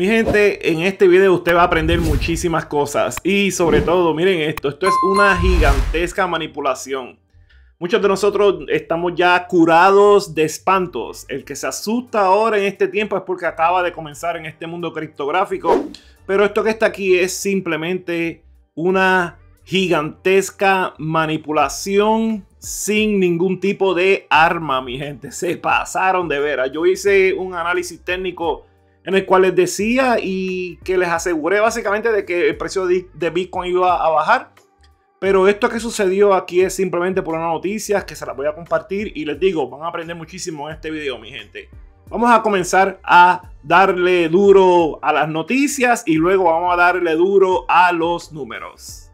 Mi gente, en este video usted va a aprender muchísimas cosas y sobre todo, miren esto, esto es una gigantesca manipulación. Muchos de nosotros estamos ya curados de espantos. El que se asusta ahora en este tiempo es porque acaba de comenzar en este mundo criptográfico. Pero esto que está aquí es simplemente una gigantesca manipulación sin ningún tipo de arma, mi gente. Se pasaron de veras. Yo hice un análisis técnico en el cual les decía y que les aseguré básicamente de que el precio de Bitcoin iba a bajar. Pero esto que sucedió aquí es simplemente por una noticia que se las voy a compartir y les digo, van a aprender muchísimo en este video, mi gente. Vamos a comenzar a darle duro a las noticias y luego vamos a darle duro a los números.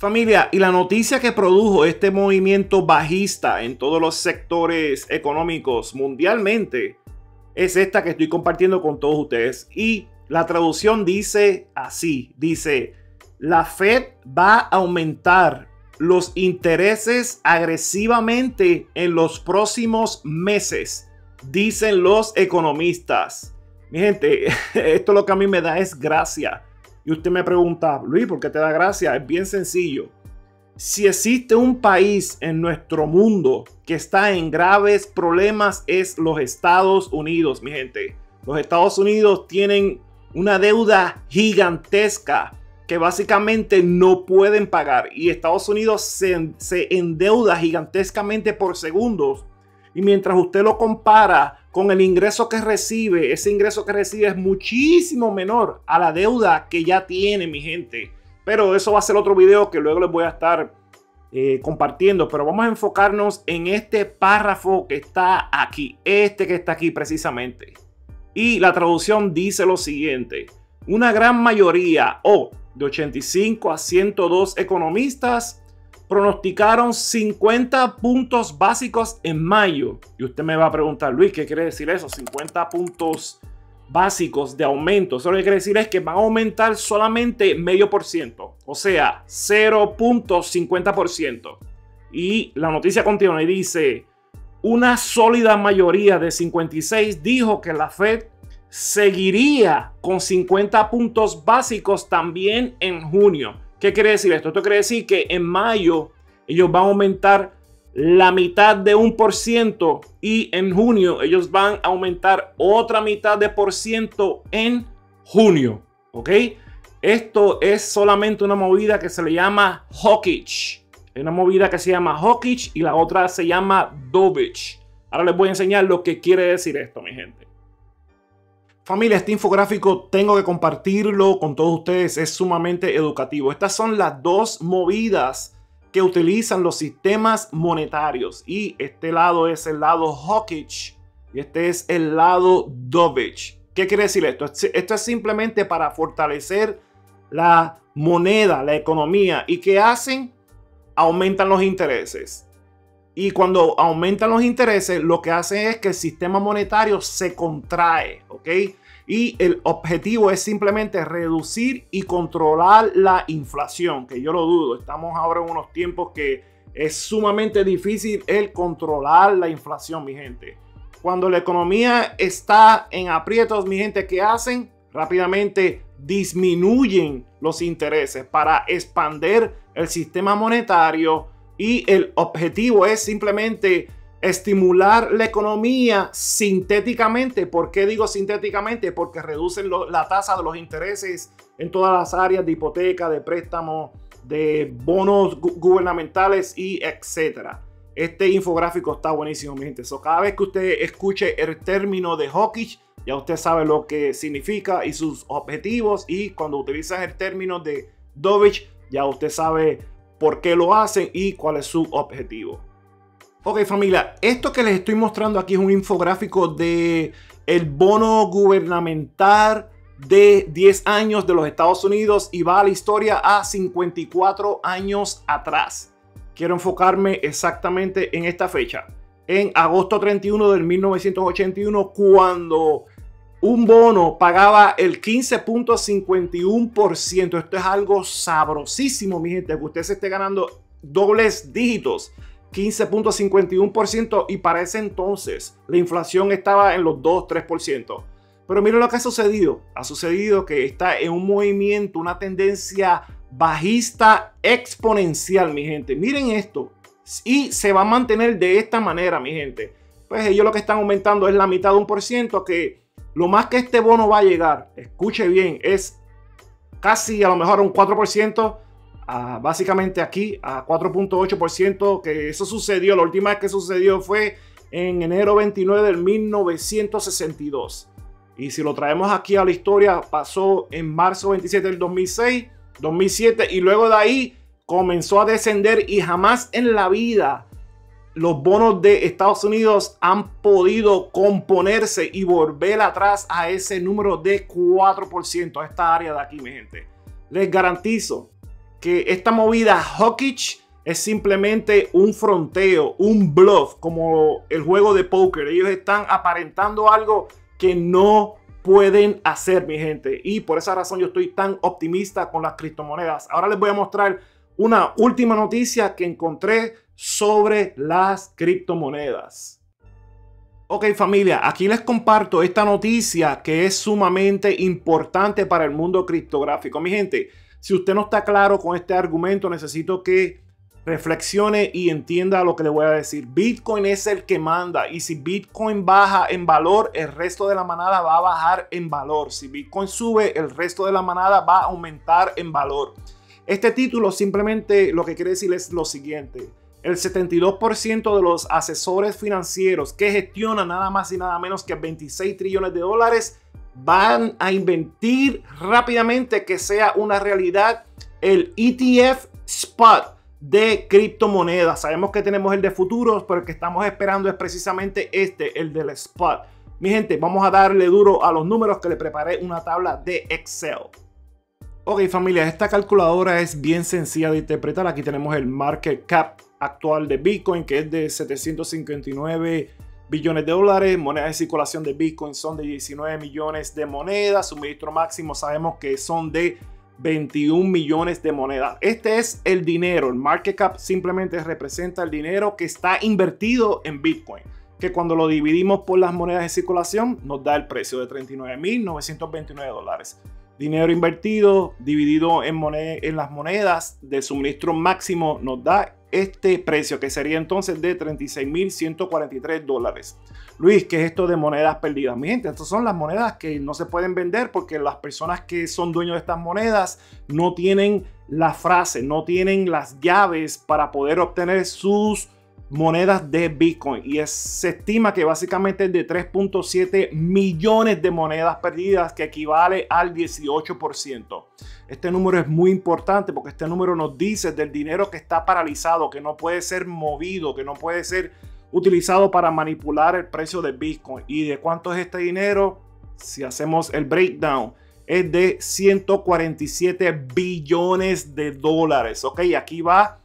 Familia, y la noticia que produjo este movimiento bajista en todos los sectores económicos mundialmente es esta que estoy compartiendo con todos ustedes. Y la traducción dice así, dice, la Fed va a aumentar los intereses agresivamente en los próximos meses, dicen los economistas. Mi gente, esto lo que a mí me da es gracia. Y usted me pregunta, Luis, ¿por qué te da gracia? Es bien sencillo. Si existe un país en nuestro mundo que está en graves problemas es los Estados Unidos, mi gente. Los Estados Unidos tienen una deuda gigantesca que básicamente no pueden pagar y Estados Unidos se, se endeuda gigantescamente por segundos y mientras usted lo compara con el ingreso que recibe, ese ingreso que recibe es muchísimo menor a la deuda que ya tiene mi gente. Pero eso va a ser otro video que luego les voy a estar eh, compartiendo. Pero vamos a enfocarnos en este párrafo que está aquí. Este que está aquí precisamente. Y la traducción dice lo siguiente. Una gran mayoría o de 85 a 102 economistas pronosticaron 50 puntos básicos en mayo. Y usted me va a preguntar, Luis, ¿qué quiere decir eso? 50 puntos básicos de aumento. Eso lo que quiere decir es que van a aumentar solamente medio por ciento, o sea, 0.50%. Y la noticia continúa y dice, una sólida mayoría de 56 dijo que la Fed seguiría con 50 puntos básicos también en junio. ¿Qué quiere decir esto? Esto quiere decir que en mayo ellos van a aumentar la mitad de un por ciento y en junio ellos van a aumentar otra mitad de por ciento en junio. ¿Ok? Esto es solamente una movida que se le llama hawkish. Una movida que se llama hawkish y la otra se llama dovish. Ahora les voy a enseñar lo que quiere decir esto, mi gente. Familia, este infográfico tengo que compartirlo con todos ustedes. Es sumamente educativo. Estas son las dos movidas que utilizan los sistemas monetarios. Y este lado es el lado hawkish y este es el lado dovish. ¿Qué quiere decir esto? Esto es simplemente para fortalecer la moneda, la economía. ¿Y qué hacen? Aumentan los intereses. Y cuando aumentan los intereses, lo que hacen es que el sistema monetario se contrae, ¿ok? Y el objetivo es simplemente reducir y controlar la inflación, que yo lo dudo. Estamos ahora en unos tiempos que es sumamente difícil el controlar la inflación, mi gente. Cuando la economía está en aprietos, mi gente, ¿qué hacen? Rápidamente disminuyen los intereses para expander el sistema monetario y el objetivo es simplemente estimular la economía sintéticamente. ¿Por qué digo sintéticamente? Porque reducen la tasa de los intereses en todas las áreas de hipoteca, de préstamo, de bonos gubernamentales y etcétera. Este infográfico está buenísimo, mi gente. cada vez que usted escuche el término de hawkish, ya usted sabe lo que significa y sus objetivos. Y cuando utilizan el término de Dovich, ya usted sabe por qué lo hacen y cuál es su objetivo. Ok familia, esto que les estoy mostrando aquí es un infográfico de el bono gubernamental de 10 años de los Estados Unidos y va a la historia a 54 años atrás. Quiero enfocarme exactamente en esta fecha, en agosto 31 del 1981, cuando un bono pagaba el 15.51%. Esto es algo sabrosísimo, mi gente, que usted se esté ganando dobles dígitos. 15.51% y para ese entonces la inflación estaba en los 2-3%. Pero miren lo que ha sucedido. Ha sucedido que está en un movimiento, una tendencia bajista exponencial, mi gente. Miren esto. Y se va a mantener de esta manera, mi gente. Pues ellos lo que están aumentando es la mitad de un por ciento que lo más que este bono va a llegar, escuche bien, es casi a lo mejor un 4%, básicamente aquí a 4.8%, que eso sucedió, la última vez que sucedió fue en enero 29 del 1962. Y si lo traemos aquí a la historia, pasó en marzo 27 del 2006, 2007 y luego de ahí comenzó a descender y jamás en la vida los bonos de Estados Unidos han podido componerse y volver atrás a ese número de 4%, a esta área de aquí, mi gente. Les garantizo que esta movida hawkish es simplemente un fronteo, un bluff, como el juego de póker. Ellos están aparentando algo que no pueden hacer, mi gente. Y por esa razón yo estoy tan optimista con las criptomonedas. Ahora les voy a mostrar una última noticia que encontré sobre las criptomonedas. Ok familia, aquí les comparto esta noticia que es sumamente importante para el mundo criptográfico. Mi gente, si usted no está claro con este argumento, necesito que reflexione y entienda lo que le voy a decir. Bitcoin es el que manda y si Bitcoin baja en valor, el resto de la manada va a bajar en valor. Si Bitcoin sube, el resto de la manada va a aumentar en valor. Este título simplemente lo que quiere decir es lo siguiente el 72% de los asesores financieros que gestionan nada más y nada menos que 26 trillones de dólares van a invertir rápidamente que sea una realidad el ETF Spot de criptomonedas. Sabemos que tenemos el de futuros, pero el que estamos esperando es precisamente este, el del Spot. Mi gente, vamos a darle duro a los números que le preparé una tabla de Excel. Ok familia, esta calculadora es bien sencilla de interpretar. Aquí tenemos el market cap actual de Bitcoin, que es de 759 billones de dólares. Monedas de circulación de Bitcoin son de 19 millones de monedas. Suministro máximo sabemos que son de 21 millones de monedas. Este es el dinero. El market cap simplemente representa el dinero que está invertido en Bitcoin. Que cuando lo dividimos por las monedas de circulación nos da el precio de 39.929 dólares. Dinero invertido dividido en, en las monedas de suministro máximo nos da este precio, que sería entonces de 36.143 dólares. Luis, ¿qué es esto de monedas perdidas? Mi gente, estas son las monedas que no se pueden vender porque las personas que son dueños de estas monedas no tienen la frase, no tienen las llaves para poder obtener sus monedas de Bitcoin y se estima que básicamente es de 3.7 millones de monedas perdidas que equivale al 18%. Este número es muy importante porque este número nos dice del dinero que está paralizado, que no puede ser movido, que no puede ser utilizado para manipular el precio de Bitcoin. ¿Y de cuánto es este dinero? Si hacemos el breakdown, es de 147 billones de dólares. Ok, aquí va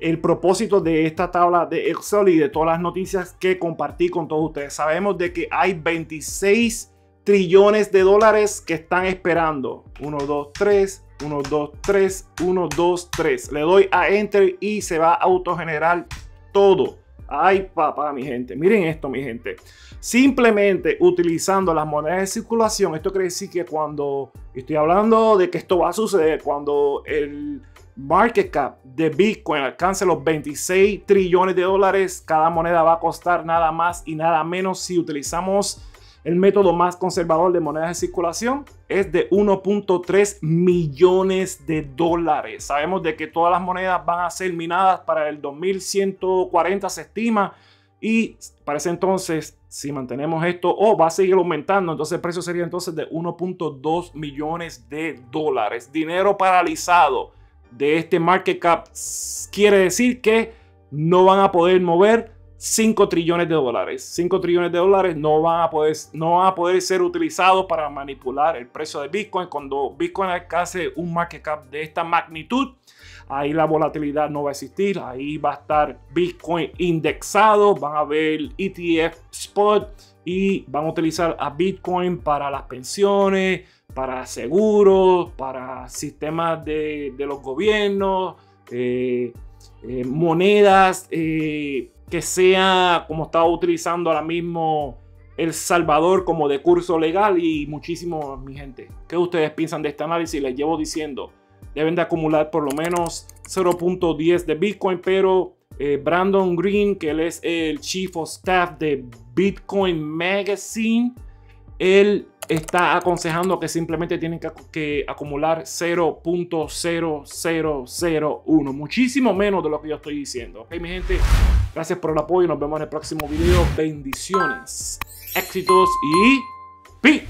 el propósito de esta tabla de Excel y de todas las noticias que compartí con todos ustedes. Sabemos de que hay 26 trillones de dólares que están esperando. 1, 2, 3, 1, 2, 3, 1, 2, 3. Le doy a Enter y se va a autogenerar todo. Ay, papá, mi gente. Miren esto, mi gente. Simplemente utilizando las monedas de circulación, esto quiere decir que cuando estoy hablando de que esto va a suceder, cuando el market cap de Bitcoin alcance los 26 trillones de dólares, cada moneda va a costar nada más y nada menos si utilizamos el método más conservador de monedas de circulación es de 1.3 millones de dólares. Sabemos de que todas las monedas van a ser minadas para el 2140 se estima y para ese entonces si mantenemos esto o va a seguir aumentando, entonces el precio sería entonces de 1.2 millones de dólares. Dinero paralizado de este market cap quiere decir que no van a poder mover 5 trillones de dólares. 5 trillones de dólares no van, a poder, no van a poder ser utilizados para manipular el precio de Bitcoin. Cuando Bitcoin alcance un market cap de esta magnitud, ahí la volatilidad no va a existir, ahí va a estar Bitcoin indexado, van a ver ETF spot y van a utilizar a Bitcoin para las pensiones, para seguros, para sistemas de, los gobiernos, eh, eh, monedas eh, que sea como estaba utilizando ahora mismo El Salvador como de curso legal y muchísimo, mi gente. ¿Qué ustedes piensan de este análisis? Les llevo diciendo, deben de acumular por lo menos 0.10 de Bitcoin, pero Brandon Green, que él es el Chief of Staff de Bitcoin Magazine, él está aconsejando que simplemente tienen que, acumular 0.0001, muchísimo menos de lo que yo estoy diciendo. Ok, mi gente, gracias por el apoyo. Nos vemos en el próximo video. Bendiciones, éxitos y peace.